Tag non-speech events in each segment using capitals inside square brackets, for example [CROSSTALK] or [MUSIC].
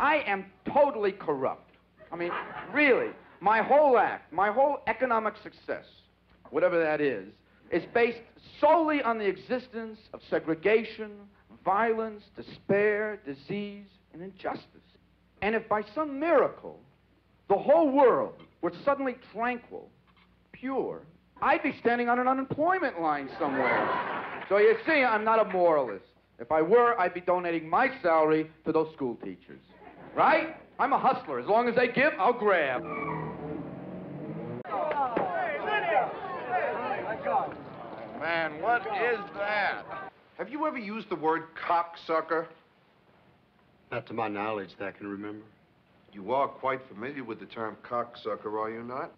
I am totally corrupt. I mean, really, my whole act, my whole economic success, whatever that is, is based solely on the existence of segregation, violence, despair, disease, and injustice. And if by some miracle the whole world were suddenly tranquil, pure, I'd be standing on an unemployment line somewhere. So you see, I'm not a moralist. If I were, I'd be donating my salary to those school teachers. Right? I'm a hustler. As long as they give, I'll grab. Man, what is that? Have you ever used the word cocksucker? Not to my knowledge that I can remember. You are quite familiar with the term cocksucker, are you not?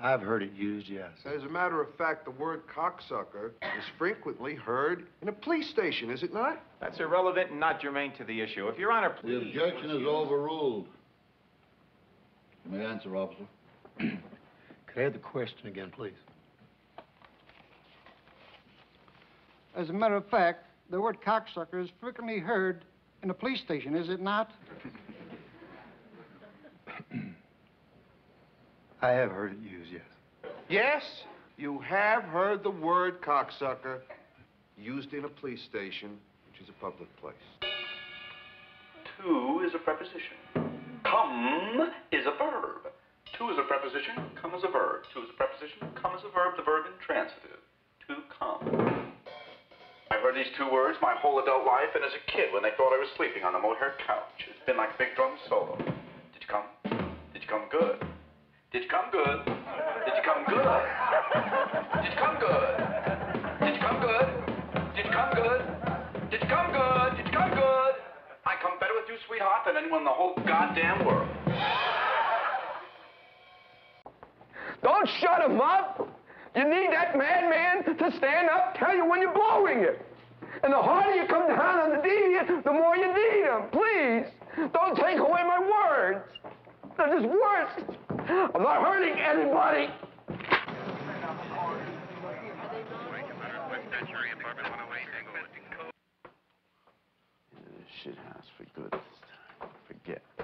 I've heard it used, yes. As a matter of fact, the word cocksucker is frequently heard in a police station, is it not? That's irrelevant and not germane to the issue. If Your Honor, please... The objection is overruled. You may answer, officer. [CLEARS THROAT] Could I have the question again, please? As a matter of fact, the word cocksucker is frequently heard in a police station, is it not? [LAUGHS] I have heard it used, yes. Yes, you have heard the word cocksucker used in a police station, which is a public place. To is a preposition. Come is a verb. To is a preposition, come is a verb. To is a preposition, come is a verb, the verb intransitive. To come. I've heard these two words my whole adult life and as a kid when they thought I was sleeping on a mohair couch. It's been like a big drum solo. Did you come? Did you come good? Did you come good? Did you come good? Did you come good? Did you come good? Did you come good? Did you come good? Did you come good? I come better with you, sweetheart, than anyone in the whole goddamn world. Don't shut him up. You need that madman to stand up, tell you when you're blowing it. And the harder you come down on the deviant, the more you need him. Please, don't take away my words. They're just words. I'm not hurting anybody. Shit house for good this